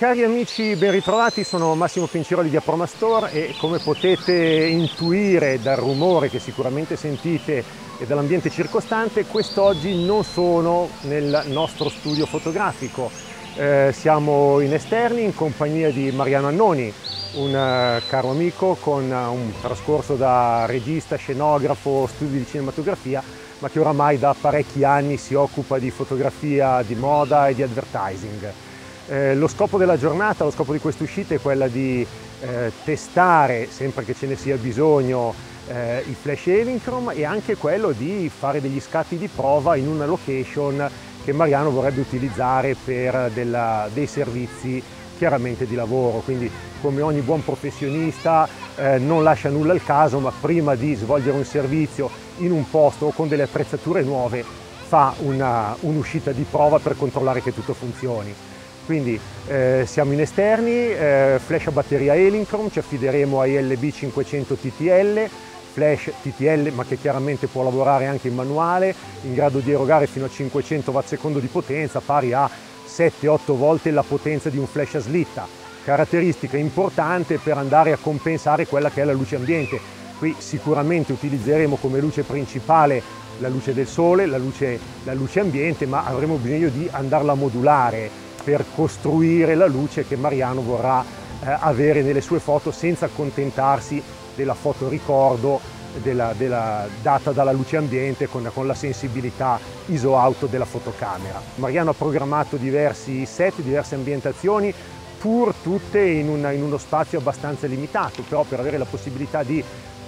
Cari amici, ben ritrovati, sono Massimo Pinciroli di Aproma Store e come potete intuire dal rumore che sicuramente sentite e dall'ambiente circostante, quest'oggi non sono nel nostro studio fotografico. Eh, siamo in esterni in compagnia di Mariano Annoni, un uh, caro amico con uh, un trascorso da regista, scenografo, studio di cinematografia, ma che oramai da parecchi anni si occupa di fotografia di moda e di advertising. Eh, lo scopo della giornata, lo scopo di questa uscita è quella di eh, testare, sempre che ce ne sia bisogno, eh, il flash Evinchrome e anche quello di fare degli scatti di prova in una location che Mariano vorrebbe utilizzare per della, dei servizi chiaramente di lavoro, quindi come ogni buon professionista eh, non lascia nulla al caso, ma prima di svolgere un servizio in un posto o con delle attrezzature nuove fa un'uscita un di prova per controllare che tutto funzioni. Quindi eh, siamo in esterni, eh, flash a batteria Elincrom, ci affideremo a ILB 500 TTL, flash TTL ma che chiaramente può lavorare anche in manuale, in grado di erogare fino a 500 watt secondo di potenza, pari a 7-8 volte la potenza di un flash a slitta, caratteristica importante per andare a compensare quella che è la luce ambiente. Qui sicuramente utilizzeremo come luce principale la luce del sole, la luce, la luce ambiente, ma avremo bisogno di andarla a modulare per costruire la luce che Mariano vorrà eh, avere nelle sue foto senza accontentarsi della foto ricordo della, della, data dalla luce ambiente con, con, la sensibilità ISO auto della fotocamera. Mariano ha programmato diversi set, diverse ambientazioni, pur tutte in, una, in uno spazio abbastanza limitato, però per avere la possibilità di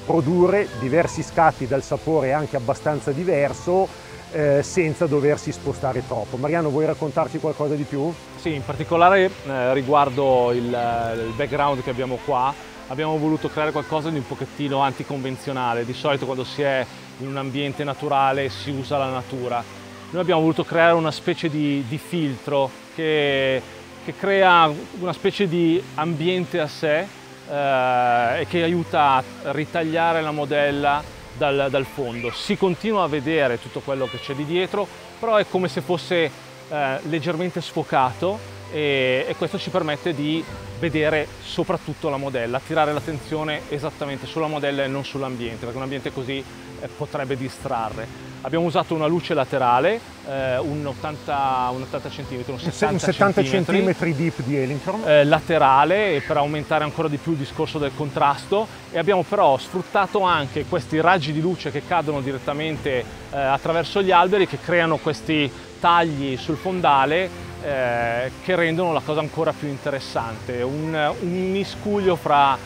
produrre diversi scatti dal sapore anche abbastanza diverso eh, senza doversi spostare troppo. Mariano, vuoi raccontarci qualcosa di più? Sì, in particolare eh, riguardo il, il background che abbiamo qua, abbiamo voluto creare qualcosa di un pochettino anticonvenzionale. Di solito quando si è in un ambiente naturale si usa la natura. Noi abbiamo voluto creare una specie di, di filtro che, che, crea una specie di ambiente a sé eh, e che aiuta a ritagliare la modella dal, dal, fondo. Si continua a vedere tutto quello che c'è di dietro, però è come se fosse eh, leggermente sfocato e, e, questo ci permette di vedere soprattutto la modella, attirare l'attenzione esattamente sulla modella e non sull'ambiente, perché un ambiente così potrebbe distrarre. Abbiamo usato una luce laterale, eh, un, 80, un 80 cm, un 70, un 70 cm deep di Ellington. Eh, laterale per aumentare ancora di più il discorso del contrasto e abbiamo però sfruttato anche questi raggi di luce che cadono direttamente eh, attraverso gli alberi che creano questi tagli sul fondale eh, che rendono la cosa ancora più interessante. Un, un miscuglio fra,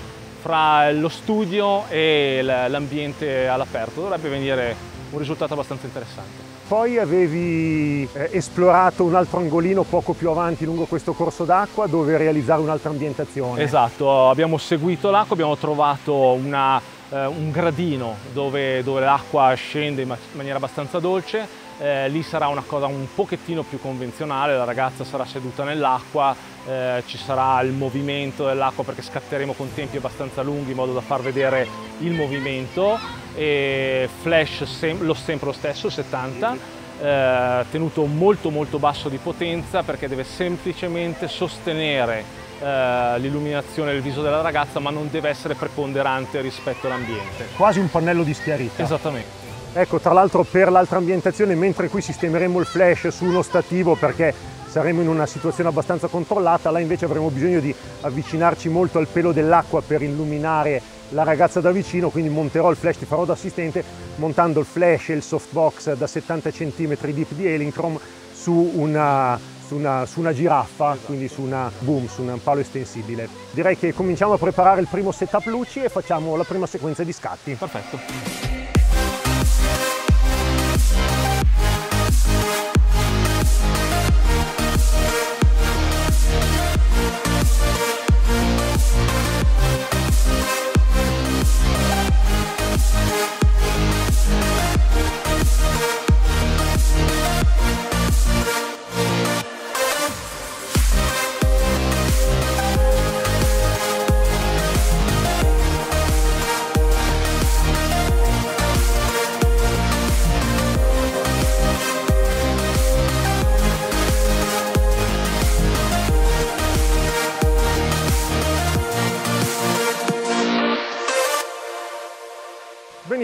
fra lo studio e l'ambiente all'aperto dovrebbe venire un risultato abbastanza interessante. Poi avevi eh, esplorato un altro angolino poco più avanti lungo questo corso d'acqua dove realizzare un'altra ambientazione. Esatto, abbiamo seguito l'acqua, abbiamo trovato una, eh, un gradino dove, dove l'acqua scende in maniera abbastanza dolce eh, lì sarà una cosa un pochettino più convenzionale, la ragazza sarà seduta nell'acqua, eh, ci sarà il movimento dell'acqua perché scatteremo con tempi abbastanza lunghi in modo da far vedere il movimento e flash sem lo sempre lo stesso, 70, eh, tenuto molto molto basso di potenza perché deve semplicemente sostenere eh, l'illuminazione del viso della ragazza ma non deve essere preponderante rispetto all'ambiente. Quasi un pannello di schiarita. Esattamente. Ecco, tra l'altro per l'altra ambientazione, mentre qui sistemeremo il flash su uno stativo perché saremo in una situazione abbastanza controllata, là invece avremo bisogno di avvicinarci molto al pelo dell'acqua per illuminare la ragazza da vicino, quindi monterò il flash, ti farò da assistente, montando il flash e il softbox da 70 cm deep di Elincrom su una, su una, su una giraffa, esatto. quindi su una boom, su un palo estensibile. Direi che cominciamo a preparare il primo setup luci e facciamo la prima sequenza di scatti. Perfetto. Thank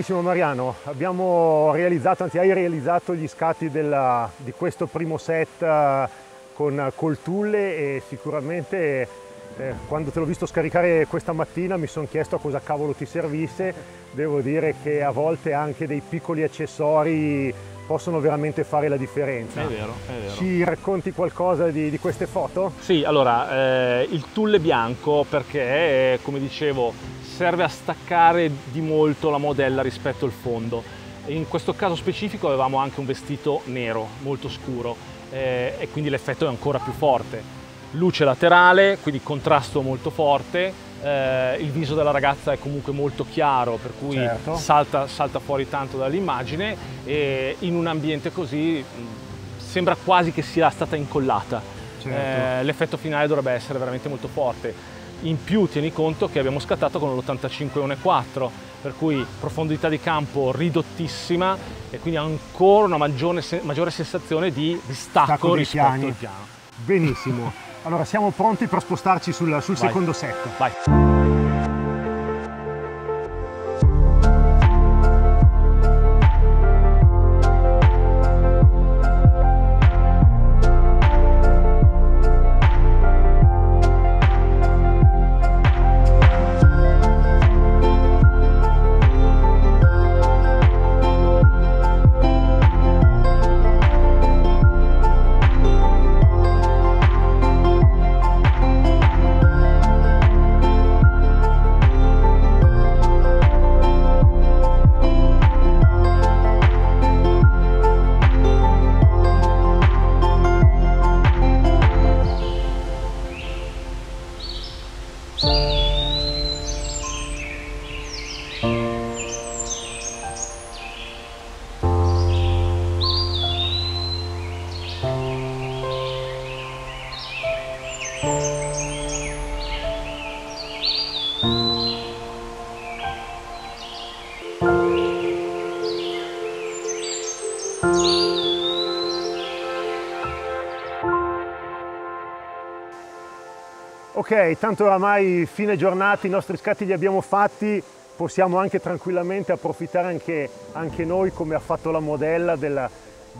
Benissimo Mariano, abbiamo realizzato, anzi hai realizzato gli scatti della, di questo primo set uh, con col Tulle e sicuramente eh, quando te l'ho visto scaricare questa mattina mi sono chiesto a cosa cavolo ti servisse, devo dire che a volte anche dei piccoli accessori possono veramente fare la differenza. È vero, è vero. Ci racconti qualcosa di, di queste foto? Sì, allora, eh, il tulle bianco perché, eh, come dicevo, serve a staccare di molto la modella rispetto al fondo. In questo caso specifico avevamo anche un vestito nero, molto scuro, eh, e quindi l'effetto è ancora più forte. Luce laterale, quindi contrasto molto forte, eh, il viso della ragazza è comunque molto chiaro, per cui certo. salta, salta, fuori tanto dall'immagine e in un ambiente così sembra quasi che sia stata incollata. Certo. Eh, l'effetto finale dovrebbe essere veramente molto forte. In più tieni conto che abbiamo scattato con l'85-1.4, per cui profondità di campo ridottissima e quindi ancora una maggiore, maggiore sensazione di, di stacco, stacco rispetto piani. al piano. Benissimo. Allora siamo pronti per spostarci sul, sul secondo set. Vai. Ok, tanto oramai fine giornata, i nostri scatti li abbiamo fatti, possiamo anche tranquillamente approfittare anche, anche noi, come ha fatto la modella, del,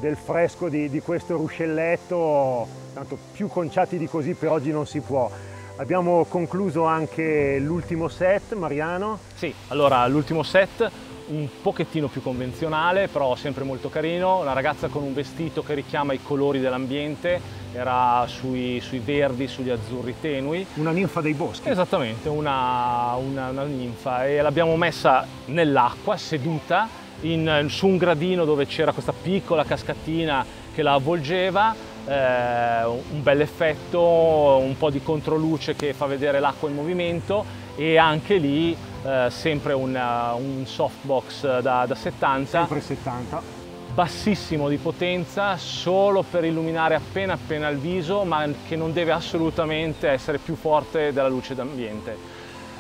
del fresco di, di, questo ruscelletto, tanto più conciati di così per oggi non si può. Abbiamo concluso anche l'ultimo set, Mariano. Sì, allora l'ultimo set un pochettino più convenzionale, però sempre molto carino, una ragazza con un vestito che richiama i colori dell'ambiente, era sui, sui, verdi, sugli azzurri tenui. Una ninfa dei boschi. Esattamente, una, una, una ninfa e l'abbiamo messa nell'acqua, seduta, in, su un gradino dove c'era questa piccola cascattina che la avvolgeva, eh, un bel effetto, un po' di controluce che fa vedere l'acqua in movimento e anche lì eh, sempre una, un softbox da, da 70. Sempre 70 bassissimo di potenza solo per illuminare appena appena il viso ma che non deve assolutamente essere più forte della luce d'ambiente.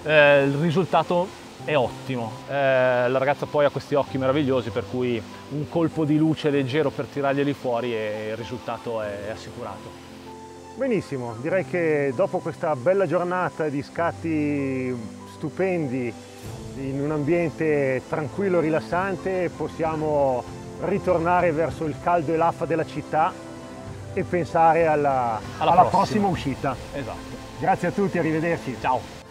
Eh, il risultato è ottimo, eh, la ragazza poi ha questi occhi meravigliosi per cui un colpo di luce leggero per tirarglieli fuori e il risultato è assicurato. Benissimo, direi che dopo questa bella giornata di scatti stupendi in un ambiente tranquillo e rilassante possiamo ritornare verso il caldo e l'affa della città e pensare alla, alla, alla prossima. prossima uscita. Esatto. Grazie a tutti, arrivederci. Ciao.